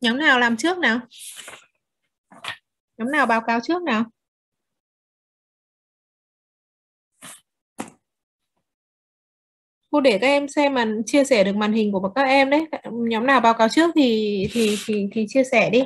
Nhóm nào làm trước nào? Nhóm nào báo cáo trước nào? Cô để các em xem mà chia sẻ được màn hình của các em đấy. Nhóm nào báo cáo trước thì thì thì thì chia sẻ đi.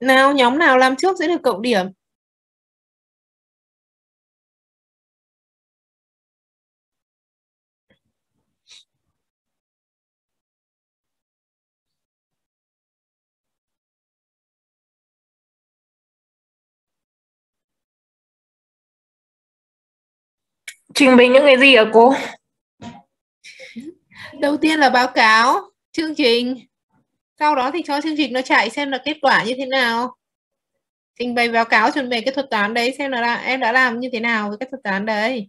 Nào, nhóm nào làm trước sẽ được cộng điểm. Trình bày những cái gì hả cô? Đầu tiên là báo cáo chương trình. Sau đó thì cho chương trình nó chạy xem là kết quả như thế nào. Trình bày báo cáo, chuẩn bị cái thuật toán đấy xem là em đã làm như thế nào với cái thuật toán đấy.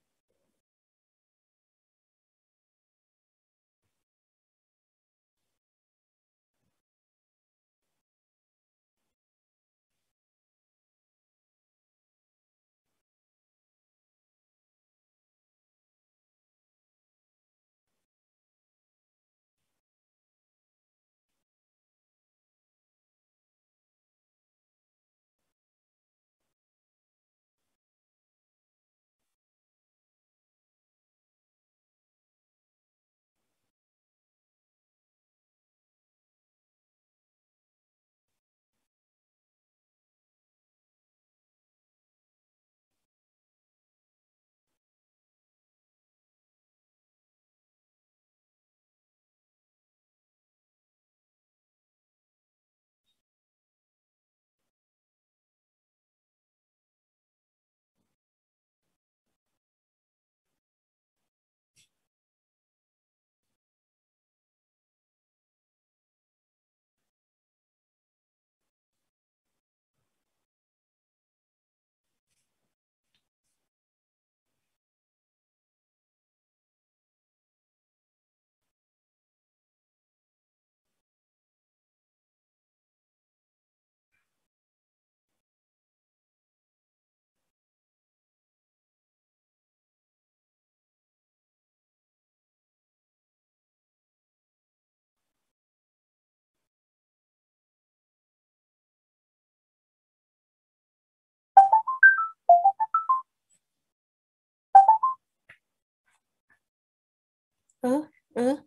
Ừ.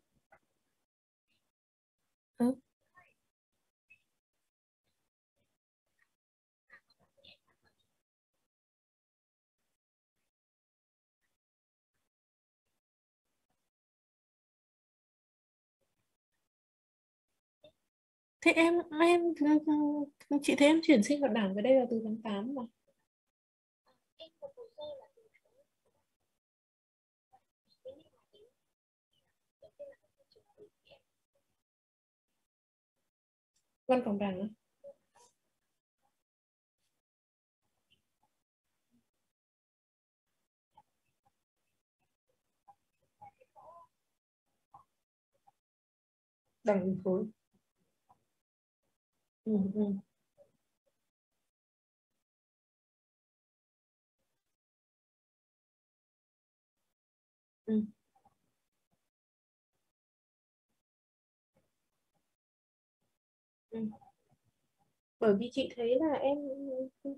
Ừ. Thế em em, chị thấy em chuyển sinh vào đảng về đây là từ tháng 8 mà. văn phòng đảng đảng ủy khối ừ, ừ. ừ. Ừ. bởi vì chị thấy là em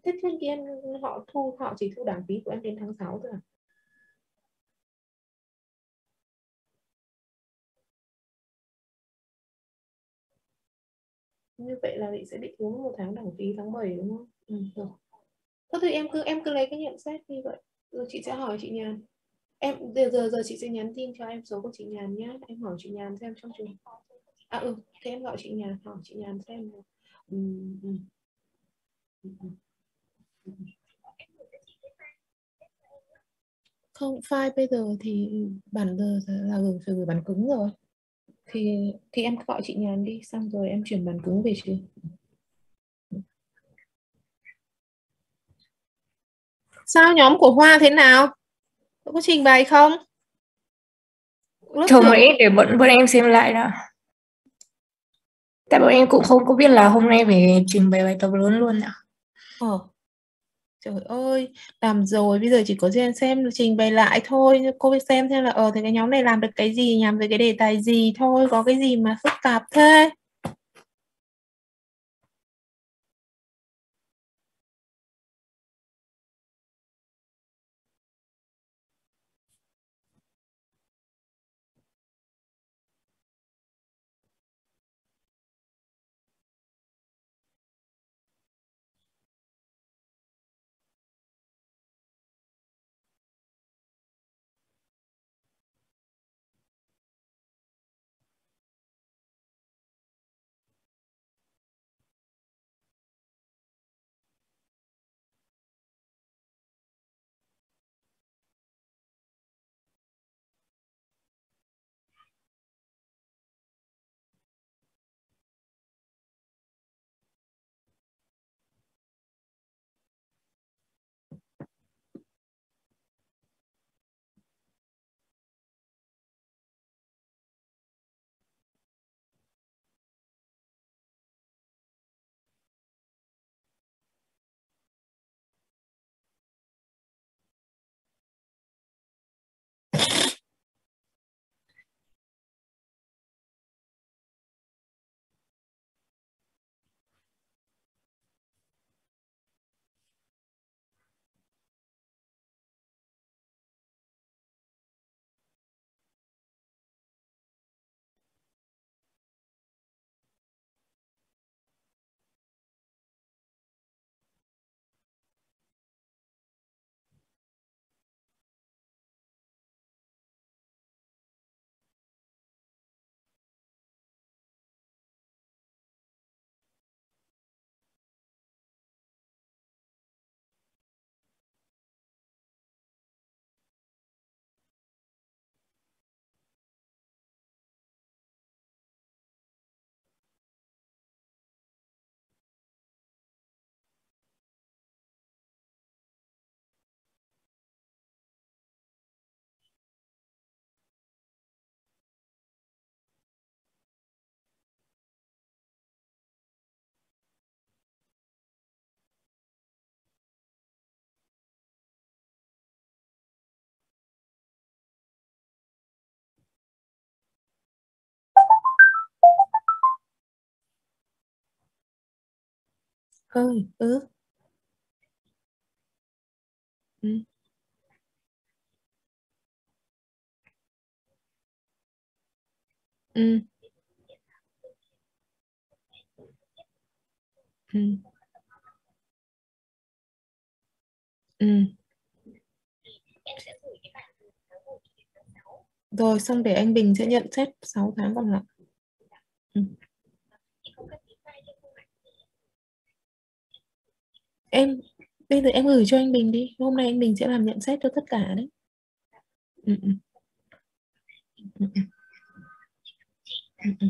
tiếp viên kia họ thu họ chỉ thu đảng phí của em đến tháng 6 thôi à như vậy là chị sẽ bị thiếu một tháng đảng phí tháng 7 đúng không? Ừ, rồi. Thôi thì em cứ em cứ lấy cái nhận xét như vậy rồi chị sẽ hỏi chị Nhàn em giờ giờ giờ chị sẽ nhắn tin cho em số của chị Nhàn nhé em hỏi chị Nhàn xem trong trường à ừ thế em gọi chị Nhàn hỏi chị Nhàn xem ừ, ừ. Ừ, không file bây giờ thì bản giờ là gửi gửi bản cứng rồi. Thì thì em gọi chị Nhàn đi xong rồi em chuyển bản cứng về trường sao nhóm của Hoa thế nào? Có trình bày không? Lớp Chờ mấy để bọn bọn em xem lại đã tại bọn em cũng không có biết là hôm nay phải trình bày bài tập lớn luôn ạ. Ờ trời ơi, làm rồi, bây giờ chỉ có duyên xem, trình bày lại thôi. Cô xem xem là ờ thì cái nhóm này làm được cái gì, nhằm về cái đề tài gì thôi, có cái gì mà phức tạp thế. Hơi ướt ừ. Ừ. Ừ. Ừ. Rồi, xong để anh Bình sẽ nhận xét 6 tháng còn lại. Ừ. em bây giờ em gửi cho anh Bình đi hôm nay anh Bình sẽ làm nhận xét cho tất cả đấy ừ, ừ. Ừ, ừ. ừ, ừ.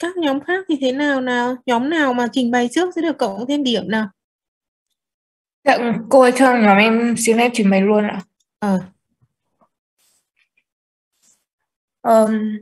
Các nhóm khác thì thế nào nào? Nhóm nào mà trình bày trước sẽ được cộng thêm điểm nào? Dạ, cô ơi cho nhóm em xin phép trình bày luôn ạ. Ờ. Ờm,